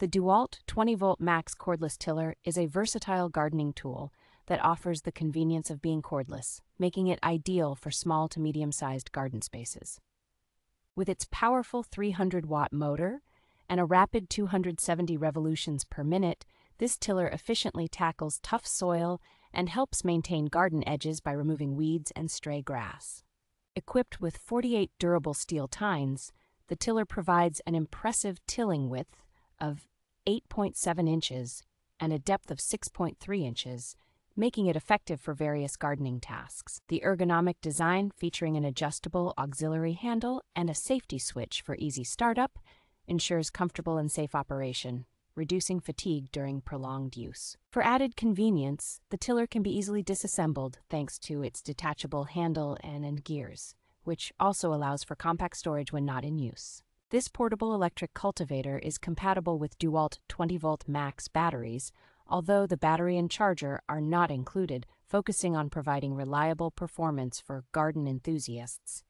The DeWalt 20 volt max cordless tiller is a versatile gardening tool that offers the convenience of being cordless, making it ideal for small to medium sized garden spaces. With its powerful 300 watt motor and a rapid 270 revolutions per minute, this tiller efficiently tackles tough soil and helps maintain garden edges by removing weeds and stray grass. Equipped with 48 durable steel tines, the tiller provides an impressive tilling width of 8.7 inches and a depth of 6.3 inches, making it effective for various gardening tasks. The ergonomic design, featuring an adjustable auxiliary handle and a safety switch for easy startup, ensures comfortable and safe operation, reducing fatigue during prolonged use. For added convenience, the tiller can be easily disassembled thanks to its detachable handle and gears, which also allows for compact storage when not in use. This portable electric cultivator is compatible with DeWalt 20 volt max batteries, although the battery and charger are not included, focusing on providing reliable performance for garden enthusiasts.